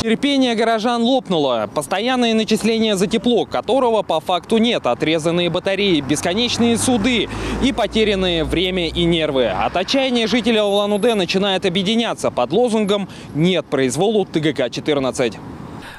Терпение горожан лопнуло. Постоянные начисления за тепло, которого по факту нет. Отрезанные батареи, бесконечные суды и потерянное время и нервы. От отчаяния жители Улан-Удэ начинают объединяться под лозунгом «Нет произволу ТГК-14».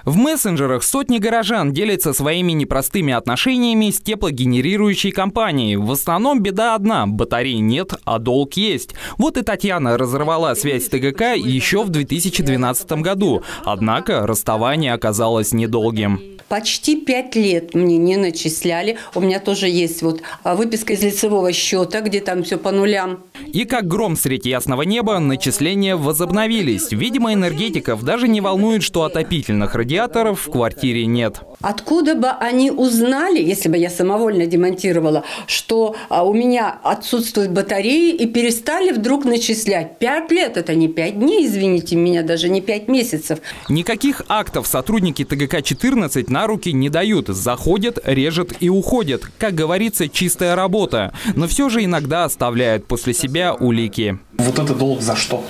В мессенджерах сотни горожан делятся своими непростыми отношениями с теплогенерирующей компанией. В основном беда одна – батарей нет, а долг есть. Вот и Татьяна разорвала связь с ТГК еще в 2012 году. Однако расставание оказалось недолгим. Почти пять лет мне не начисляли. У меня тоже есть вот а, выписка из лицевого счета, где там все по нулям. И как гром среди ясного неба, начисления возобновились. Видимо, энергетиков даже не волнует, что отопительных радиаторов в квартире нет. Откуда бы они узнали, если бы я самовольно демонтировала, что а, у меня отсутствуют батареи и перестали вдруг начислять? Пять лет – это не пять дней, извините меня, даже не пять месяцев. Никаких актов сотрудники ТГК-14 на руки не дают. Заходят, режут и уходят. Как говорится, чистая работа. Но все же иногда оставляют после себя улики. Вот это долг за что?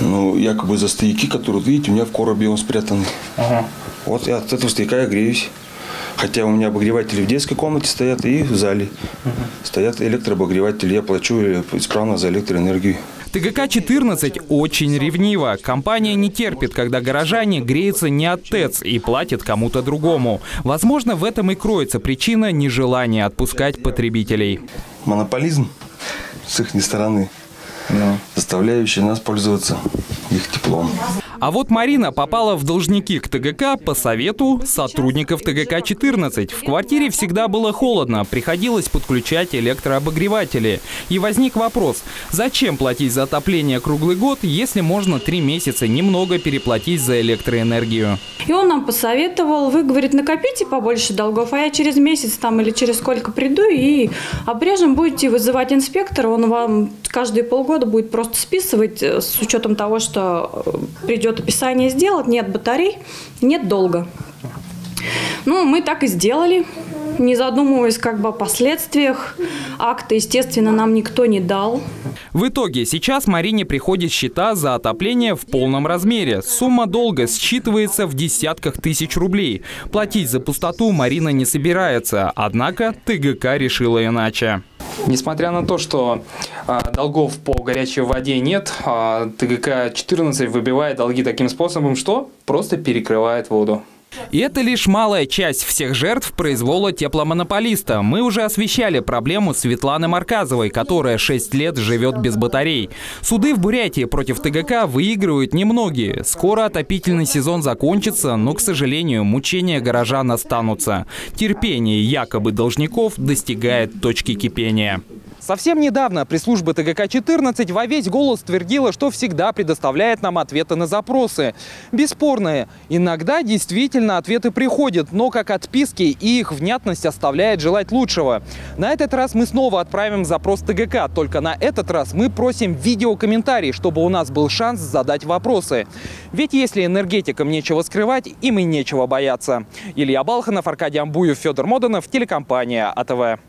Ну, якобы за стояки, которые, видите, у меня в коробе он спрятанный. Ага. Вот я от этого стояка я греюсь. Хотя у меня обогреватели в детской комнате стоят и в зале. Угу. Стоят электрообогреватели. Я плачу исправно за электроэнергию. ТГК-14 очень ревнива. Компания не терпит, когда горожане греются не от ТЭЦ и платят кому-то другому. Возможно, в этом и кроется причина нежелания отпускать потребителей. Монополизм с их стороны, no. заставляющий нас пользоваться их теплом. А вот Марина попала в должники к ТГК по совету сотрудников ТГК-14. В квартире всегда было холодно, приходилось подключать электрообогреватели. И возник вопрос, зачем платить за отопление круглый год, если можно три месяца немного переплатить за электроэнергию? И он нам посоветовал, вы, говорит, накопите побольше долгов, а я через месяц там или через сколько приду и обрежем будете вызывать инспектора, он вам каждые полгода будет просто списывать э, с учетом того, что э, придет идет описание сделать, нет батарей, нет долга. Ну, мы так и сделали, не задумываясь как бы о последствиях. Акта, естественно, нам никто не дал. В итоге сейчас Марине приходят счета за отопление в полном размере. Сумма долга считывается в десятках тысяч рублей. Платить за пустоту Марина не собирается, однако ТГК решила иначе. Несмотря на то, что а, долгов по горячей воде нет, а, ТГК-14 выбивает долги таким способом, что просто перекрывает воду. И это лишь малая часть всех жертв произвола тепломонополиста. Мы уже освещали проблему Светланы Марказовой, которая 6 лет живет без батарей. Суды в Бурятии против ТГК выигрывают немногие. Скоро отопительный сезон закончится, но, к сожалению, мучения горожан останутся. Терпение якобы должников достигает точки кипения. Совсем недавно пресс-служба ТГК-14 во весь голос твердила, что всегда предоставляет нам ответы на запросы. Бесспорно, иногда действительно ответы приходят, но как отписки и их внятность оставляет желать лучшего. На этот раз мы снова отправим запрос ТГК, только на этот раз мы просим видеокомментарий, чтобы у нас был шанс задать вопросы. Ведь если энергетикам нечего скрывать, им и нечего бояться. Илья Балханов, Аркадий Амбуев, Федор Моданов, телекомпания АТВ.